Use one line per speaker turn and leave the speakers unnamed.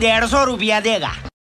डेढ़ सौ रुपया देगा।